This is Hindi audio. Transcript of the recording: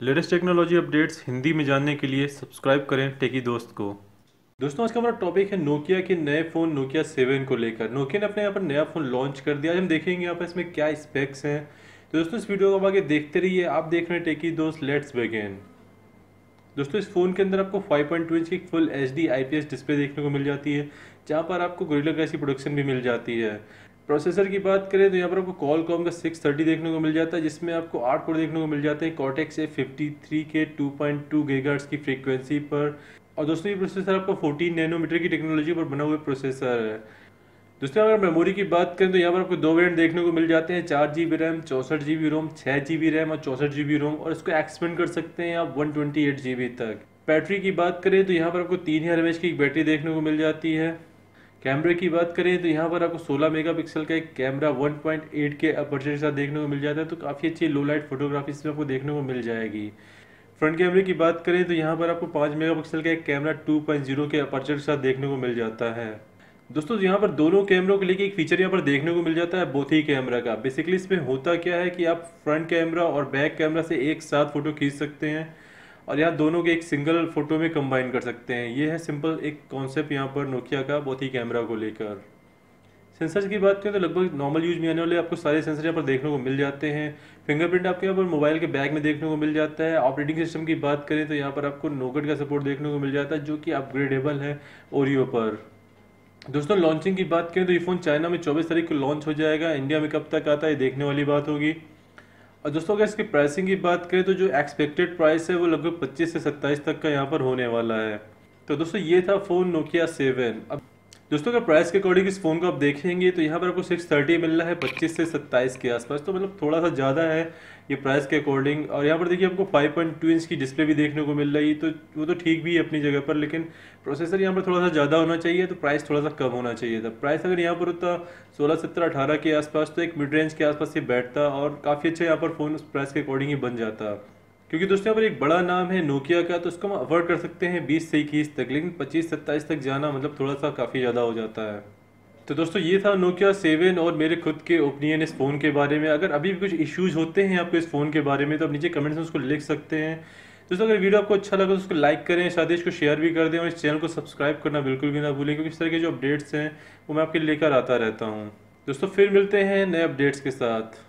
लेटेस्ट टेक्नोलॉजी अपडेट्स हिंदी में जानने के लिए सब्सक्राइब करें टेकी दोस्त को। दोस्तों, आज का हमारा टॉपिक है नोकिया के नए फ़ोन नोकिया सेवन को लेकर। नोकिया ने अपने यहाँ पर नया फ़ोन लॉन्च कर दिया। आज हम देखेंगे यहाँ पर इसमें क्या स्पेक्स हैं। तो दोस्तों, इस वीडियो को आगे देखते रहिए। आप देख रहे हैं टेकी दोस्त लेट्स बिगिन दोस्तों, इस फ़ोन के अंदर आपको 5.2 इंच की फुल एच डी डिस्प्ले देखने को मिल जाती है, जहाँ पर आपको गोरिल्ला ग्लास की प्रोडक्शन भी मिल जाती है। प्रोसेसर की बात करें तो यहाँ पर आपको कॉल कॉम का सिक्स थर्टी देखने को मिल जाता है, जिसमें आपको आठ कोड देखने को मिल जाते हैं। कॉटेक्स ए फिफ्टी थ्री के टू पॉइंट टू गीगाहर्ट्ज़ की फ्रीक्वेंसी पर। और दोस्तों, ये प्रोसेसर आपको फोर्टीन नैनोमीटर की टेक्नोलॉजी पर बना हुआ प्रोसेसर है। दोस्तों, अगर मेमोरी की बात करें तो यहाँ पर आपको दो वेरियंट देखने को मिल जाते हैं। चार जी बी रैम चौंसठ जी बी रोम छः जी बी रैम और चौंसठ जी बी रोम और इसको एक्सपेंड कर सकते हैं आप one twenty eight G B तक। बैटरी की बात करें तो यहाँ पर आपको तीन हज़ार एम एच की बैटरी देखने को मिल जाती है। कैमरे की बात करें तो यहाँ पर आपको 16 मेगापिक्सल का एक कैमरा 1.8 के अपर्चर के साथ देखने को मिल जाता है तो काफ़ी अच्छी लो लाइट फोटोग्राफी इसमें आपको देखने को मिल जाएगी। फ्रंट कैमरे की बात करें तो यहाँ पर आपको 5 मेगापिक्सल का एक कैमरा 2.0 के अपर्चर के साथ देखने को मिल जाता है। दोस्तों, यहाँ पर दोनों कैमरों के लिए एक फीचर यहाँ पर देखने को मिल जाता है बोथ ही कैमरा का। बेसिकली इसमें होता क्या है कि आप फ्रंट कैमरा और बैक कैमरा से एक साथ फ़ोटो खींच सकते हैं। और यहाँ दोनों के एक सिंगल फ़ोटो में कंबाइन कर सकते हैं। ये है सिंपल एक कॉन्सेप्ट यहाँ पर नोकिया का, बहुत ही कैमरा को लेकर। सेंसर की बात करें तो लगभग नॉर्मल यूज़ में आने वाले आपको सारे सेंसर यहाँ पर देखने को मिल जाते हैं। फिंगरप्रिंट आपके यहाँ पर मोबाइल के बैग में देखने को मिल जाता है। ऑपरेटिंग सिस्टम की बात करें तो यहाँ पर आपको नोकट का सपोर्ट देखने को मिल जाता है, जो कि अपग्रेडेबल है ओरियो पर। दोस्तों लॉन्चिंग की बात करें तो ये फ़ोन चाइना में 24 तारीख को लॉन्च हो जाएगा। इंडिया में कब तक आता है देखने वाली बात होगी। और दोस्तों, अगर इसकी प्राइसिंग की बात करें तो जो एक्सपेक्टेड प्राइस है, वो लगभग 25 से 27 तक का यहाँ पर होने वाला है। तो दोस्तों, ये था फ़ोन नोकिया सेवन अब दोस्तों, अगर प्राइस के अकॉर्डिंग इस फ़ोन को आप देखेंगे तो यहाँ पर आपको सिक्स थर्टी मिल रहा है, पच्चीस से सत्ताईस के आसपास तो मतलब थोड़ा सा ज़्यादा है ये प्राइस के अकॉर्डिंग और यहाँ पर देखिए, आपको 5.2 इंच की डिस्प्ले भी देखने को मिल रही है तो वो तो ठीक भी है अपनी जगह पर, लेकिन प्रोसेसर यहाँ पर थोड़ा सा ज़्यादा होना चाहिए तो प्राइस थोड़ा सा कम होना चाहिए था। प्राइस अगर यहाँ पर होता सोलह सत्रह अठारह के आसपास तो एक मिड रेंज के आसपास ये बैठता, और काफ़ी अच्छा यहाँ पर फ़ोन उस प्राइस के अकॉर्डिंग ही बन जाता। क्योंकि दोस्तों, यहाँ पर एक बड़ा नाम है नोकिया का तो उसको हम अवॉइड कर सकते हैं बीस से इक्कीस तक, लेकिन पच्चीस, सत्ताईस तक जाना मतलब थोड़ा सा काफ़ी ज़्यादा हो जाता है। तो दोस्तों, ये था नोकिया सेवन और मेरे खुद के ओपिनियन इस फ़ोन के बारे में। अगर अभी भी कुछ इश्यूज़ होते हैं आपको इस फ़ोन के बारे में तो आप नीचे कमेंट्स में उसको लिख सकते हैं। दोस्तों, अगर वीडियो आपको अच्छा लगा तो उसको लाइक करें ही इसको शेयर भी कर दें और इस चैनल को सब्सक्राइब करना बिल्कुल भी ना भूलें, क्योंकि इस तरह के जो अपडेट्स हैं, वो मैं आपके लेकर आता रहता हूँ। दोस्तों, फिर मिलते हैं नए अपडेट्स के साथ।